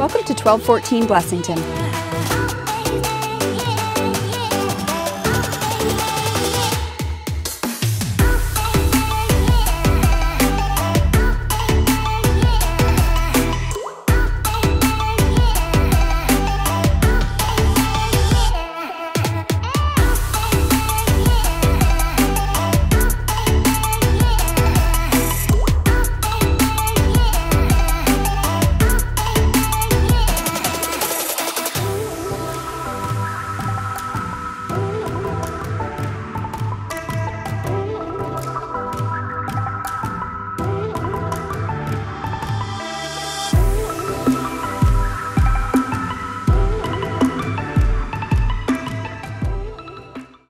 Welcome to 1214 Blessington.